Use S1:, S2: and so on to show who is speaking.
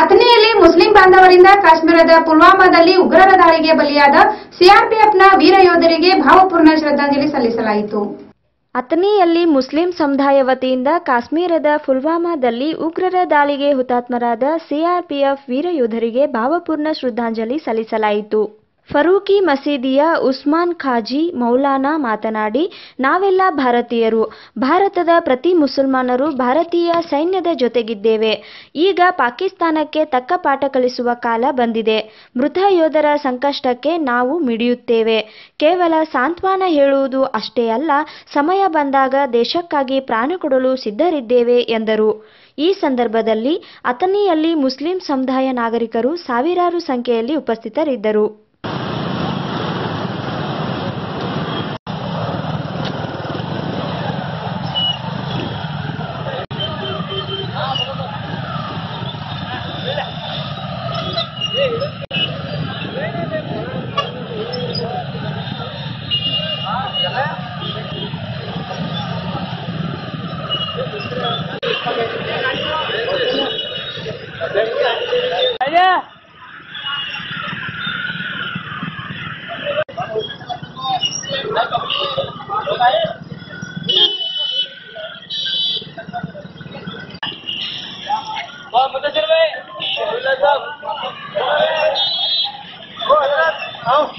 S1: ಅಥಣಿಯಲ್ಲಿ Muslim ಬಾಂಧವರಿಂದ ಕಾಶ್ಮೀರದ ಪುಲ್ವಾಮಾದಲ್ಲಿ ಉಗ್ರರ ದಾಳಿಗೆ ಬಲಿಯಾದ ಸಿಆರ್ಪಿಎಫ್ನ ವೀರ ಯೋಧರಿಗೆ ಭಾವಪೂರ್ಣ ಶ್ರದ್ಧಾಂಜಲಿ ಸಲ್ಲಿಸಲಾಯಿತು.
S2: ಅಥಣಿಯಲ್ಲಿ ಮುಸ್ಲಿಂ ಸಮುದಾಯ ವತಿಯಿಂದ ಕಾಶ್ಮೀರದ ಪುಲ್ವಾಮಾದಲ್ಲಿ ಉಗ್ರರ ದಾಳಿಗೆ ಹುತಾತ್ಮರಾದ ಸಿಆರ್ಪಿಎಫ್ ವೀರ ಯೋಧರಿಗೆ ಭಾವಪೂರ್ಣ ಶ್ರದ್ಧಾಂಜಲಿ ಸಲ್ಲಿಸಲಾಯಿತು. ಫರೂಕಿ ಮಸೀದಿಯ ಉಸ್ಮಾನ್ ಖಾಜಿ ಮೌಲಾನಾ ಮಾತನಾಡಿ, ನಾವೆಲ್ಲ ಭಾರತೀಯರು. ಭಾರತದ ಪ್ರತಿ ಮುಸಲ್ಮಾನರು ಭಾರತೀಯ ಸೈನ್ಯದ ಜೊತೆಗಿದ್ದೇವೆ. ಈಗ ಪಾಕಿಸ್ತಾನಕ್ಕೆ ತಕ್ಕ ಪಾಠ ಕಲಿಸುವ ಕಾಲ ಬಂದಿದೆ. ಮೃತ ಯೋಧರ ಸಂಕಷ್ಟಕ್ಕೆ ನಾವು ಮಿಡಿಯುತ್ತೇವೆ. ಕೇವಲ ಸಾಂತ್ವನ ಹೇಳುವುದು ಅಷ್ಟೇ ಅಲ್ಲ, ಸಮಯ ಬಂದಾಗ ದೇಶಕ್ಕಾಗಿ ಪ್ರಾಣ ಕೊಡಲು ಸಿದ್ಧರಿದ್ದೇವೆ ಎಂದರು. ಈ ಸಂದರ್ಭದಲ್ಲಿ ಅಥನಿಯಲ್ಲಿ ಮುಸ್ಲಿಂ ಸಮುದಾಯ ನಾಗರಿಕರು ಸಾವಿರಾರು ಸಂಖ್ಯೆಯಲ್ಲಿ ಉಪಸ್ಥಿತರಿದ್ದರು. Đấy nhá. Vâng, một tay chân về. Lên tâm. Không.